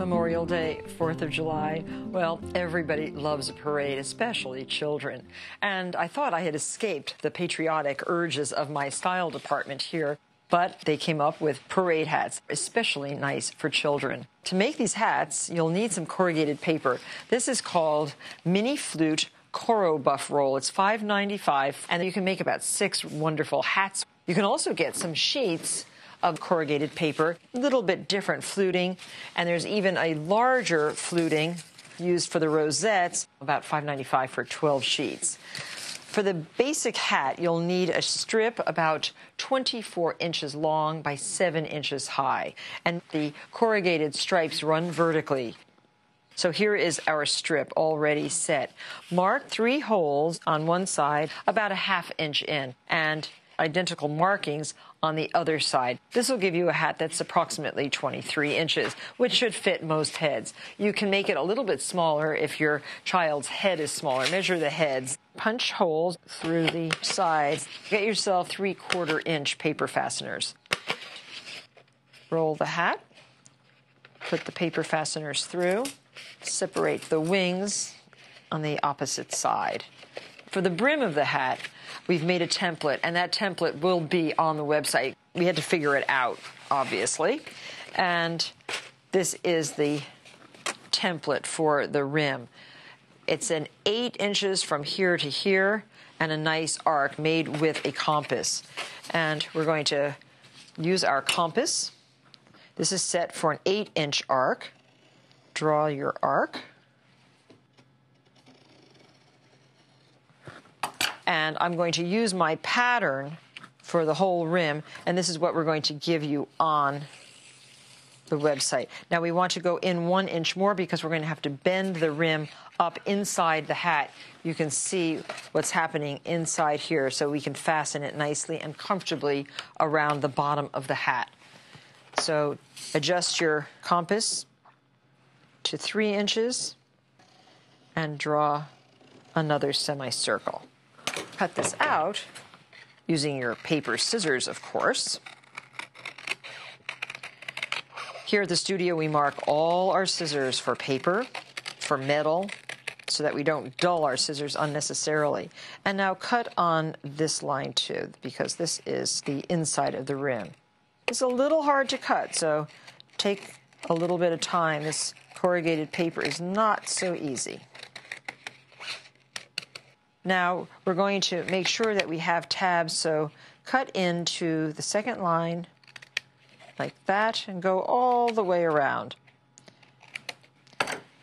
Memorial Day, 4th of July. Well, everybody loves a parade, especially children. And I thought I had escaped the patriotic urges of my style department here, but they came up with parade hats, especially nice for children. To make these hats, you'll need some corrugated paper. This is called Mini Flute Corobuff Roll. It's $5.95, and you can make about six wonderful hats. You can also get some sheets of corrugated paper, a little bit different fluting, and there's even a larger fluting used for the rosettes, about $5.95 for 12 sheets. For the basic hat, you'll need a strip about 24 inches long by 7 inches high, and the corrugated stripes run vertically. So here is our strip already set. Mark three holes on one side, about a half inch in, and identical markings on the other side. This will give you a hat that's approximately 23 inches, which should fit most heads. You can make it a little bit smaller if your child's head is smaller. Measure the heads. Punch holes through the sides. Get yourself three quarter inch paper fasteners. Roll the hat. Put the paper fasteners through. Separate the wings on the opposite side. For the brim of the hat, we've made a template, and that template will be on the website. We had to figure it out, obviously. And this is the template for the rim. It's an eight inches from here to here and a nice arc made with a compass. And we're going to use our compass. This is set for an eight inch arc. Draw your arc. And I'm going to use my pattern for the whole rim, and this is what we're going to give you on the website. Now we want to go in one inch more because we're going to have to bend the rim up inside the hat. You can see what's happening inside here so we can fasten it nicely and comfortably around the bottom of the hat. So adjust your compass to three inches and draw another semicircle cut this out using your paper scissors, of course. Here at the studio, we mark all our scissors for paper, for metal, so that we don't dull our scissors unnecessarily. And now cut on this line too, because this is the inside of the rim. It's a little hard to cut, so take a little bit of time. This corrugated paper is not so easy. Now we're going to make sure that we have tabs, so cut into the second line like that and go all the way around.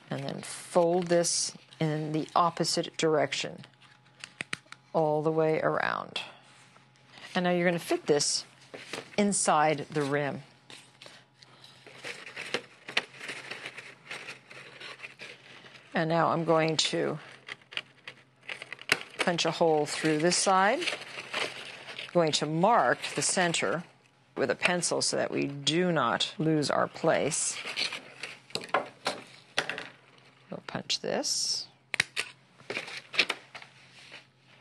And then fold this in the opposite direction all the way around. And now you're going to fit this inside the rim. And now I'm going to punch a hole through this side. I'm going to mark the center with a pencil so that we do not lose our place. We'll punch this.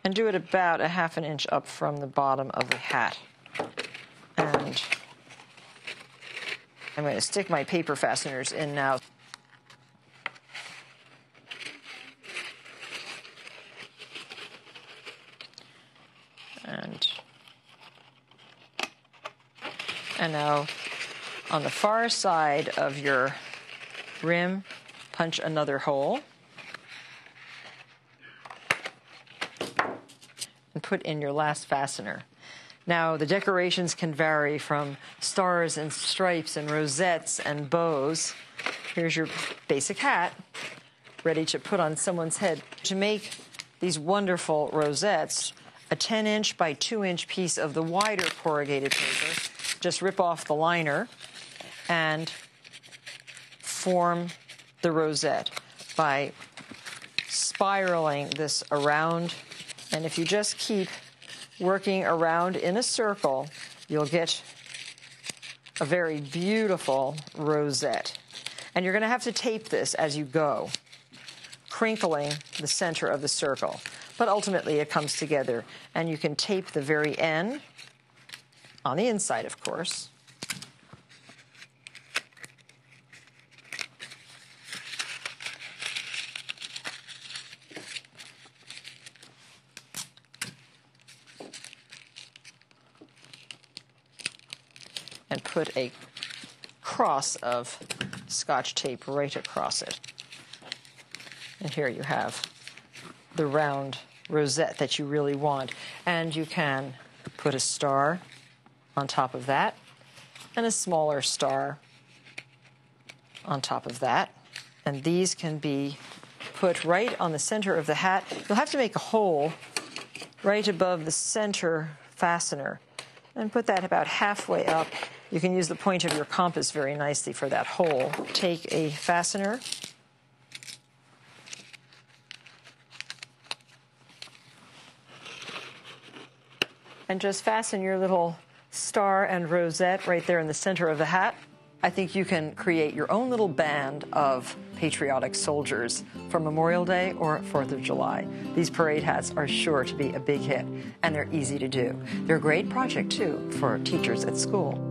And do it about a half an inch up from the bottom of the hat. And I'm going to stick my paper fasteners in now. And and now on the far side of your rim. Punch another hole. And put in your last fastener. Now the decorations can vary from stars and stripes and rosettes and bows. Here's your basic hat ready to put on someone's head. To make these wonderful rosettes a 10 inch by 2 inch piece of the wider corrugated paper. Just rip off the liner and form the rosette by spiraling this around. And if you just keep working around in a circle, you'll get a very beautiful rosette. And you're going to have to tape this as you go, crinkling the center of the circle. But ultimately, it comes together, and you can tape the very end on the inside, of course. and put a cross of scotch tape right across it. And here you have the round rosette that you really want. And you can put a star on top of that and a smaller star on top of that. And these can be put right on the center of the hat. You'll have to make a hole right above the center fastener and put that about halfway up. You can use the point of your compass very nicely for that hole. Take a fastener and just fasten your little star and rosette right there in the center of the hat. I think you can create your own little band of patriotic soldiers for Memorial Day or 4th of July. These parade hats are sure to be a big hit, and they're easy to do. They're a great project, too, for teachers at school.